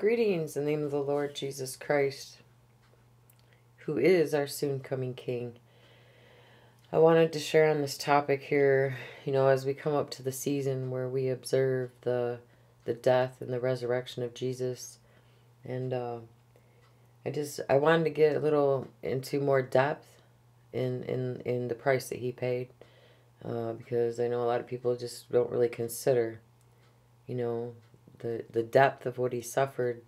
Greetings in the name of the Lord Jesus Christ, who is our soon coming King. I wanted to share on this topic here, you know, as we come up to the season where we observe the the death and the resurrection of Jesus. And uh, I just I wanted to get a little into more depth in in in the price that he paid. Uh, because I know a lot of people just don't really consider, you know, the the depth of what he suffered,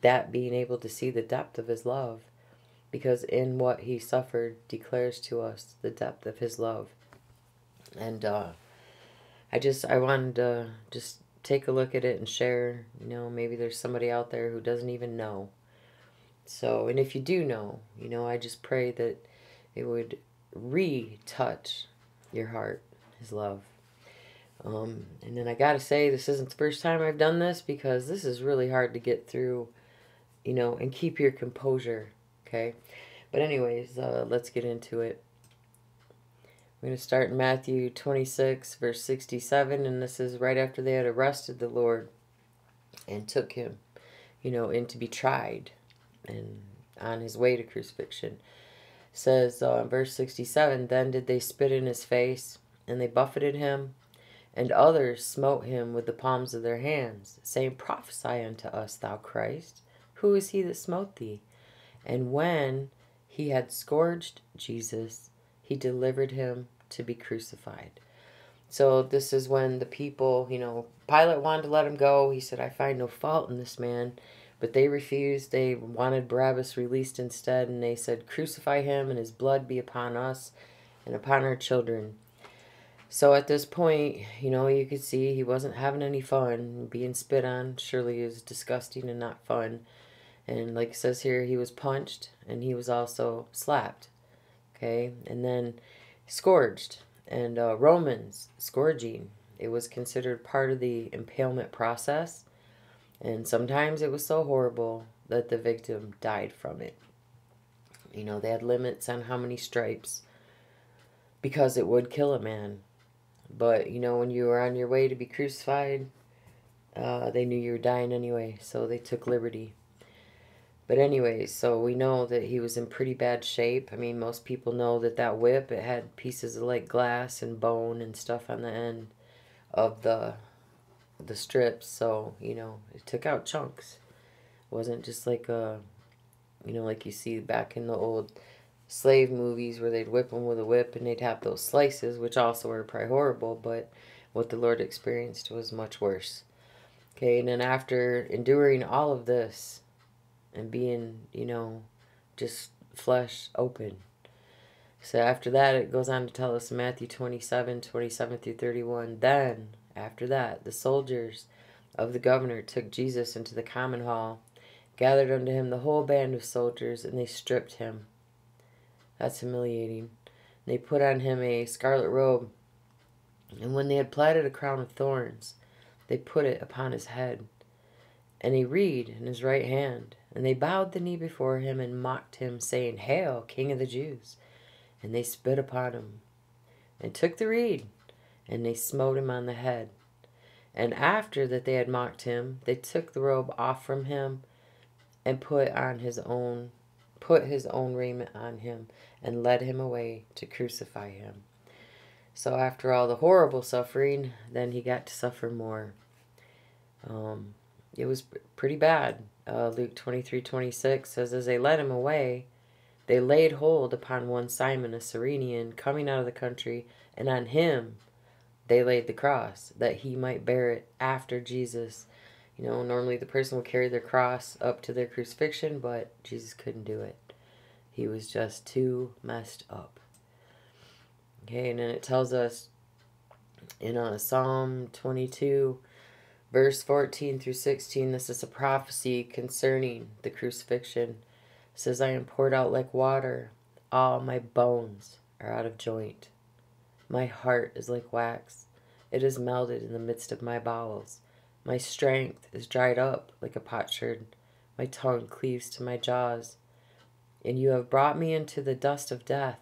that being able to see the depth of his love, because in what he suffered declares to us the depth of his love. And uh, I just I wanted to just take a look at it and share. You know, maybe there's somebody out there who doesn't even know. So, and if you do know, you know, I just pray that it would retouch your heart, his love. Um, and then I got to say, this isn't the first time I've done this because this is really hard to get through, you know, and keep your composure, okay? But, anyways, uh, let's get into it. We're going to start in Matthew 26, verse 67, and this is right after they had arrested the Lord and took him, you know, in to be tried and on his way to crucifixion. It says uh, verse 67 Then did they spit in his face, and they buffeted him and others smote him with the palms of their hands, saying, Prophesy unto us, thou Christ. Who is he that smote thee? And when he had scourged Jesus, he delivered him to be crucified. So this is when the people, you know, Pilate wanted to let him go. He said, I find no fault in this man. But they refused. They wanted Barabbas released instead, and they said, Crucify him, and his blood be upon us and upon our children. So at this point, you know, you could see he wasn't having any fun. Being spit on surely is disgusting and not fun. And like it says here, he was punched and he was also slapped. Okay, and then scourged. And uh, Romans, scourging, it was considered part of the impalement process. And sometimes it was so horrible that the victim died from it. You know, they had limits on how many stripes because it would kill a man. But, you know, when you were on your way to be crucified, uh, they knew you were dying anyway, so they took liberty. But anyway, so we know that he was in pretty bad shape. I mean, most people know that that whip, it had pieces of like glass and bone and stuff on the end of the the strips. So, you know, it took out chunks. It wasn't just like a, you know, like you see back in the old slave movies where they'd whip them with a whip and they'd have those slices, which also were probably horrible, but what the Lord experienced was much worse. Okay, and then after enduring all of this and being, you know, just flesh open. So after that, it goes on to tell us in Matthew 27 27 through 31. Then, after that, the soldiers of the governor took Jesus into the common hall, gathered unto him the whole band of soldiers, and they stripped him that's humiliating. They put on him a scarlet robe, and when they had plaited a crown of thorns, they put it upon his head, and a reed in his right hand. And they bowed the knee before him and mocked him, saying, Hail, King of the Jews! And they spit upon him, and took the reed, and they smote him on the head. And after that they had mocked him, they took the robe off from him, and put on his own put his own raiment on him, and led him away to crucify him. So after all the horrible suffering, then he got to suffer more. Um, it was pretty bad. Uh, Luke 23, 26 says, As they led him away, they laid hold upon one Simon, a Cyrenian, coming out of the country, and on him they laid the cross, that he might bear it after Jesus. You know, normally the person will carry their cross up to their crucifixion, but Jesus couldn't do it. He was just too messed up. Okay, and then it tells us in uh, Psalm 22, verse 14 through 16, this is a prophecy concerning the crucifixion. It says, I am poured out like water, all my bones are out of joint. My heart is like wax, it is melted in the midst of my bowels. My strength is dried up like a potsherd, my tongue cleaves to my jaws and you have brought me into the dust of death,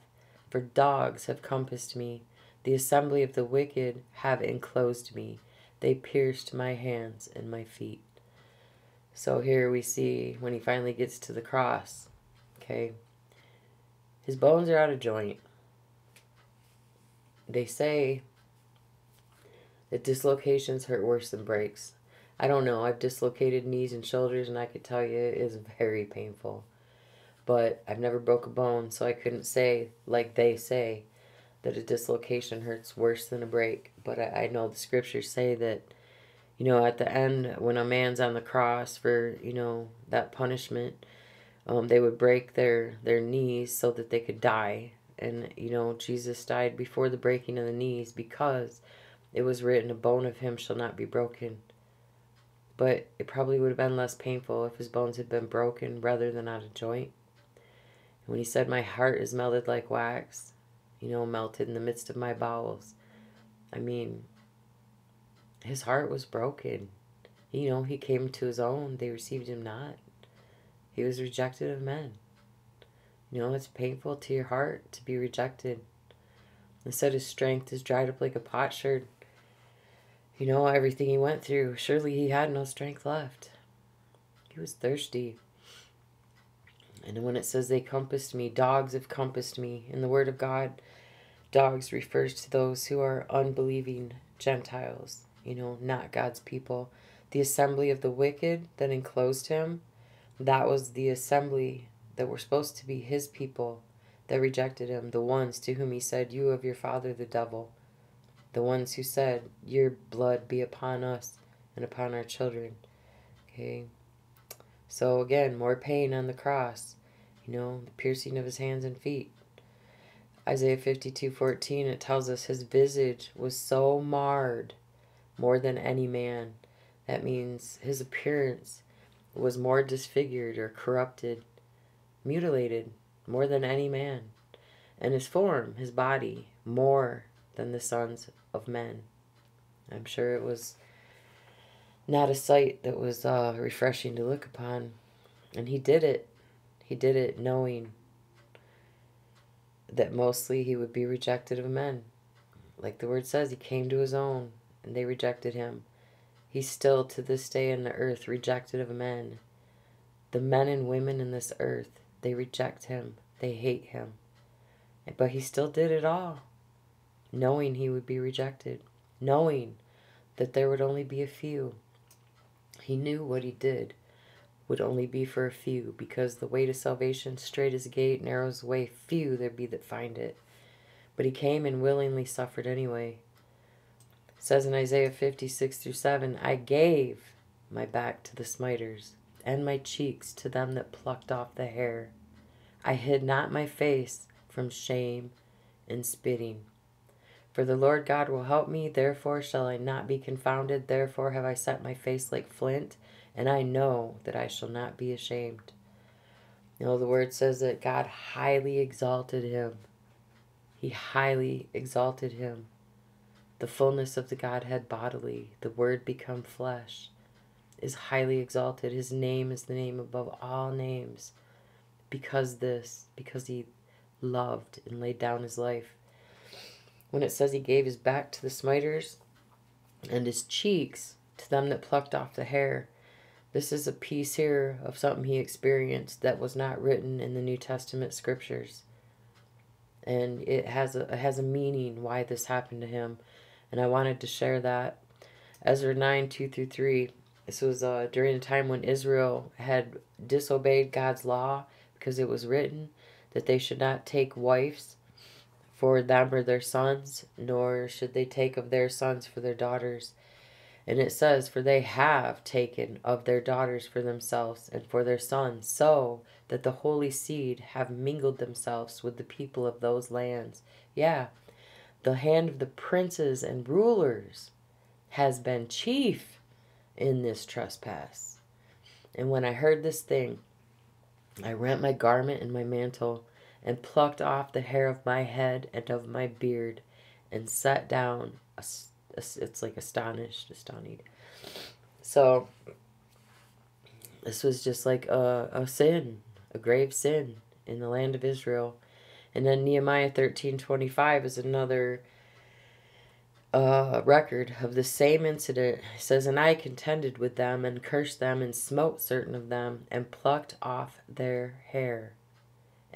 for dogs have compassed me. The assembly of the wicked have enclosed me. They pierced my hands and my feet. So here we see when he finally gets to the cross, okay, his bones are out of joint. They say that dislocations hurt worse than breaks. I don't know. I've dislocated knees and shoulders, and I could tell you it is very painful. But I've never broke a bone, so I couldn't say, like they say, that a dislocation hurts worse than a break. But I, I know the scriptures say that you know, at the end when a man's on the cross for, you know, that punishment, um, they would break their, their knees so that they could die. And, you know, Jesus died before the breaking of the knees because it was written, a bone of him shall not be broken. But it probably would have been less painful if his bones had been broken rather than out of joint. And when he said, My heart is melted like wax, you know, melted in the midst of my bowels. I mean, his heart was broken. You know, he came to his own. They received him not. He was rejected of men. You know, it's painful to your heart to be rejected. Instead, his strength is dried up like a potsherd. You know, everything he went through, surely he had no strength left. He was thirsty. And when it says they compassed me, dogs have compassed me. In the Word of God, dogs refers to those who are unbelieving Gentiles you know, not God's people. The assembly of the wicked that enclosed him, that was the assembly that were supposed to be his people that rejected him, the ones to whom he said, You of your father the devil, the ones who said, Your blood be upon us and upon our children. Okay. So again, more pain on the cross, you know, the piercing of his hands and feet. Isaiah 52 14, it tells us his visage was so marred more than any man. That means his appearance was more disfigured or corrupted, mutilated more than any man, and his form, his body, more than the sons of men. I'm sure it was not a sight that was uh, refreshing to look upon. And he did it. He did it knowing that mostly he would be rejected of men. Like the word says, he came to his own, and they rejected him. He's still to this day in the earth rejected of men. The men and women in this earth, they reject him. They hate him. But he still did it all, knowing he would be rejected, knowing that there would only be a few. He knew what he did would only be for a few, because the way to salvation straight as a gate, narrow is the way, few there be that find it. But he came and willingly suffered anyway It says in Isaiah 56 through 7, I gave my back to the smiters, and my cheeks to them that plucked off the hair. I hid not my face from shame and spitting. For the Lord God will help me, therefore shall I not be confounded. Therefore have I set my face like flint, and I know that I shall not be ashamed. You know, the word says that God highly exalted him. He highly exalted him the fullness of the Godhead bodily, the Word become flesh, is highly exalted. His name is the name above all names. Because this, because he loved and laid down his life. When it says he gave his back to the smiters and his cheeks to them that plucked off the hair, this is a piece here of something he experienced that was not written in the New Testament scriptures. And it has a, it has a meaning why this happened to him and I wanted to share that. Ezra 9 2 through 3. This was uh, during a time when Israel had disobeyed God's law because it was written that they should not take wives for them or their sons, nor should they take of their sons for their daughters. And it says, For they have taken of their daughters for themselves and for their sons, so that the holy seed have mingled themselves with the people of those lands. Yeah, the hand of the princes and rulers has been chief in this trespass. And when I heard this thing, I rent my garment and my mantle, and plucked off the hair of my head and of my beard, and sat down. It's like astonished, astonished. So, this was just like a, a sin, a grave sin in the land of Israel. And then Nehemiah 13:25 is another uh, record of the same incident. It says, And I contended with them and cursed them and smote certain of them and plucked off their hair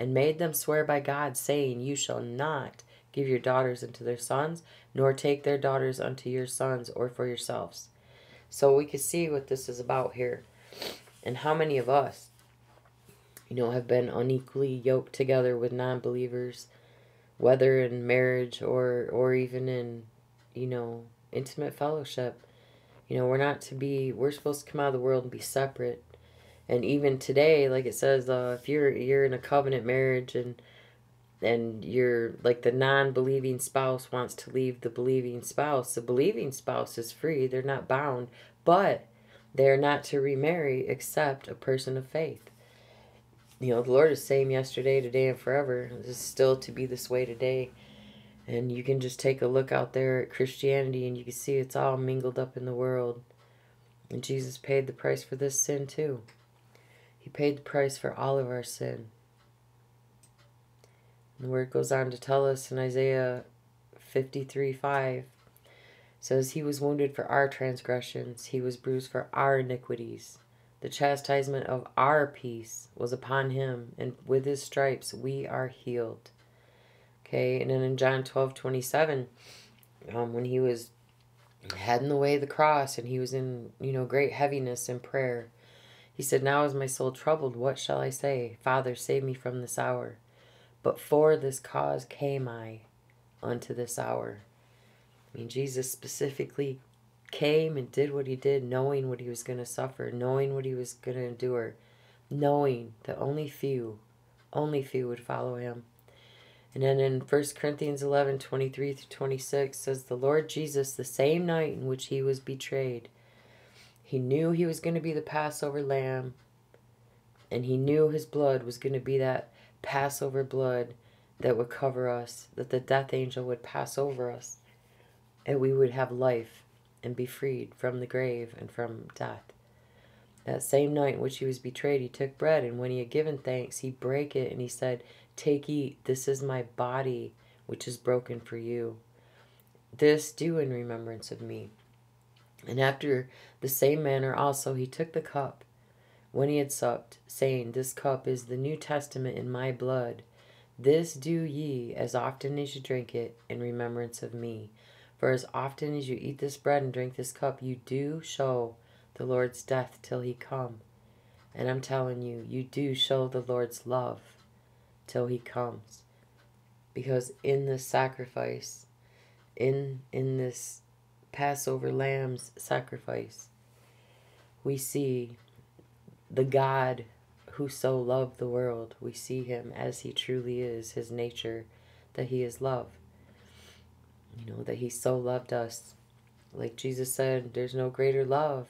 and made them swear by God, saying, You shall not give your daughters unto their sons, nor take their daughters unto your sons or for yourselves. So we can see what this is about here. And how many of us, you know, have been unequally yoked together with non believers, whether in marriage or or even in you know, intimate fellowship. You know, we're not to be, we're supposed to come out of the world and be separate. And even today, like it says, uh, if you're you're in a covenant marriage and and you're like the non-believing spouse wants to leave the believing spouse, the believing spouse is free; they're not bound, but they're not to remarry except a person of faith. You know, the Lord is same yesterday, today, and forever. This is still to be this way today. And you can just take a look out there at Christianity and you can see it's all mingled up in the world. And Jesus paid the price for this sin too. He paid the price for all of our sin. And the word goes on to tell us in Isaiah 53 5 says, He was wounded for our transgressions, He was bruised for our iniquities. The chastisement of our peace was upon Him, and with His stripes we are healed. Okay, and then in John 12 27, um, when he was heading the way of the cross and he was in, you know, great heaviness in prayer, he said, Now is my soul troubled. What shall I say? Father, save me from this hour. But for this cause came I unto this hour. I mean, Jesus specifically came and did what he did, knowing what he was going to suffer, knowing what he was going to endure, knowing that only few, only few would follow him. And then in 1 Corinthians 11 23 through 26 says, The Lord Jesus, the same night in which he was betrayed, he knew he was going to be the Passover lamb, and he knew his blood was going to be that Passover blood that would cover us, that the death angel would pass over us, and we would have life and be freed from the grave and from death. That same night in which he was betrayed, he took bread, and when he had given thanks, he brake it, and he said, Take, eat, this is my body, which is broken for you. This do in remembrance of me. And after the same manner also he took the cup when he had supped, saying, This cup is the New Testament in my blood. This do ye as often as you drink it in remembrance of me. For as often as you eat this bread and drink this cup, you do show the Lord's death till he come. And I'm telling you, you do show the Lord's love till he comes. Because in this sacrifice, in in this Passover lamb's sacrifice, we see the God who so loved the world. We see him as he truly is, his nature, that he is love. You know, that he so loved us. Like Jesus said, there's no greater love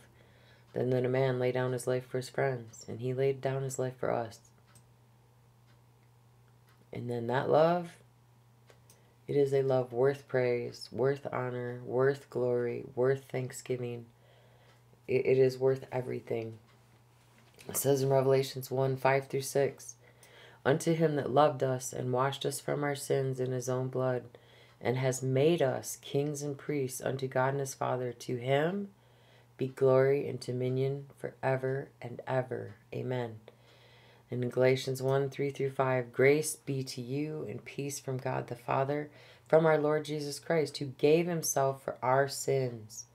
than that a man lay down his life for his friends. And he laid down his life for us. And then that love, it is a love worth praise, worth honor, worth glory, worth thanksgiving. It, it is worth everything. It says in Revelations 1 5 through 6 Unto him that loved us and washed us from our sins in his own blood, and has made us kings and priests unto God and his Father, to him be glory and dominion forever and ever. Amen. And in Galatians 1 3 through 5, grace be to you and peace from God the Father, from our Lord Jesus Christ, who gave himself for our sins,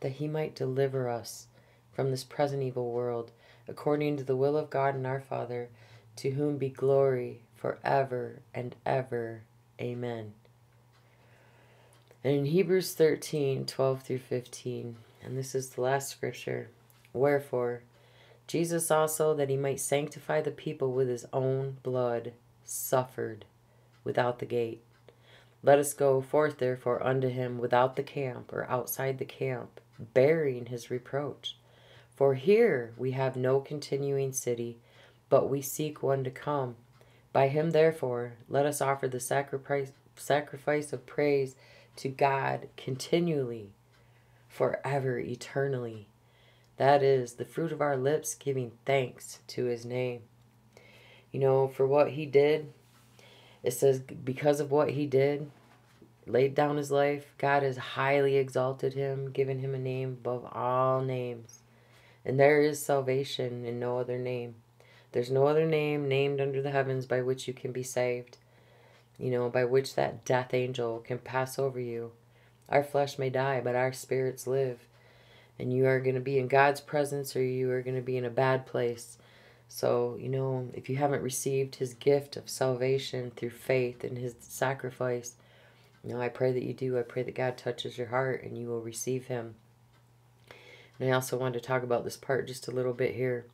that he might deliver us from this present evil world, according to the will of God and our Father, to whom be glory forever and ever. Amen. And in Hebrews 13 12 through 15, and this is the last scripture, wherefore, Jesus also, that he might sanctify the people with his own blood, suffered without the gate. Let us go forth therefore unto him without the camp or outside the camp, bearing his reproach. For here we have no continuing city, but we seek one to come. By him therefore let us offer the sacrifice sacrifice of praise to God continually, forever, eternally. That is the fruit of our lips giving thanks to his name. You know, for what he did, it says, because of what he did, laid down his life. God has highly exalted him, given him a name above all names. And there is salvation in no other name. There's no other name named under the heavens by which you can be saved, you know, by which that death angel can pass over you. Our flesh may die, but our spirits live. And you are going to be in God's presence or you are going to be in a bad place. So, you know, if you haven't received his gift of salvation through faith and his sacrifice, you know, I pray that you do. I pray that God touches your heart and you will receive him. And I also wanted to talk about this part just a little bit here.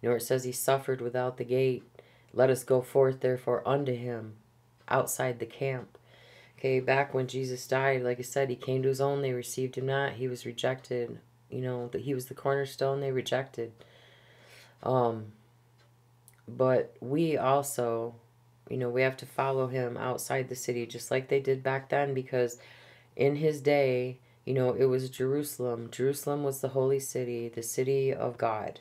You know, it says he suffered without the gate. Let us go forth, therefore, unto him outside the camp. Okay, back when Jesus died, like I said, he came to his own, they received him not. He was rejected. You know, that he was the cornerstone, they rejected. Um, but we also, you know, we have to follow him outside the city, just like they did back then, because in his day, you know, it was Jerusalem. Jerusalem was the holy city, the city of God.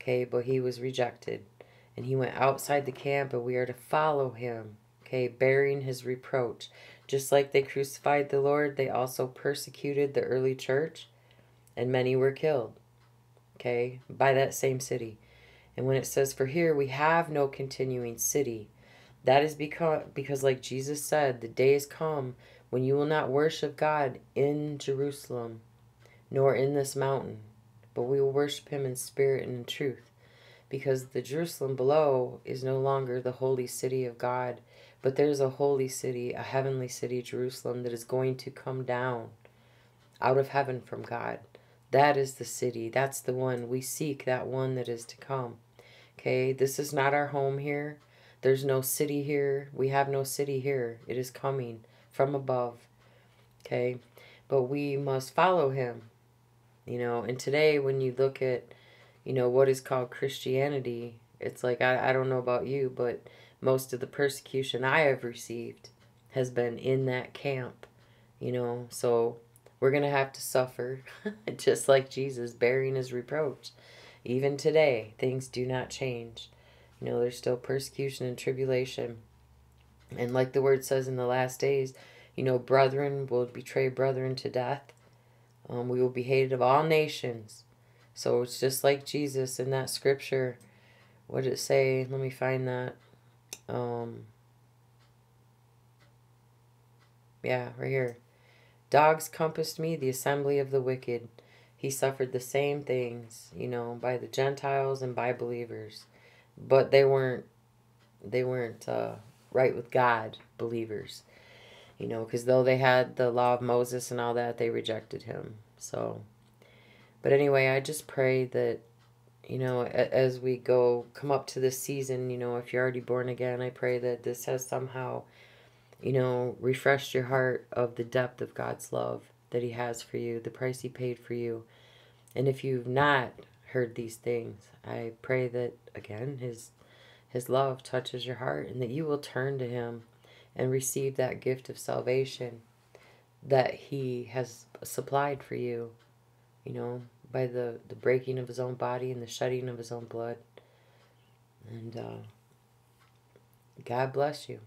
Okay, but he was rejected. And he went outside the camp, and we are to follow him, okay, bearing his reproach. Just like they crucified the Lord, they also persecuted the early church, and many were killed, okay, by that same city. And when it says, For here we have no continuing city, that is because, because like Jesus said, the days come when you will not worship God in Jerusalem, nor in this mountain, but we will worship him in spirit and in truth. Because the Jerusalem below is no longer the holy city of God, but there's a holy city, a heavenly city, Jerusalem, that is going to come down out of heaven from God. That is the city. That's the one. We seek that one that is to come. Okay, this is not our home here. There's no city here. We have no city here. It is coming from above. Okay? But we must follow him. You know, and today when you look at, you know, what is called Christianity, it's like, I, I don't know about you, but most of the persecution I have received has been in that camp. You know, so we're going to have to suffer, just like Jesus, bearing his reproach. Even today, things do not change. You know, there's still persecution and tribulation. And like the word says in the last days, you know, brethren will betray brethren to death. Um, we will be hated of all nations. So it's just like Jesus in that scripture. What did it say? Let me find that. Um, yeah, right here. Dogs compassed me, the assembly of the wicked. He suffered the same things, you know, by the Gentiles and by believers. But they weren't, they weren't, uh, right with God believers. You know, because though they had the law of Moses and all that, they rejected him. So, but anyway, I just pray that, you know, as we go, come up to this season, you know, if you're already born again, I pray that this has somehow, you know, refreshed your heart of the depth of God's love that He has for you, the price He paid for you. And if you've not heard these things, I pray that, again, His his love touches your heart and that you will turn to Him and receive that gift of salvation that He has supplied for you, you know, by the, the breaking of His own body and the shedding of His own blood. And uh, God bless you.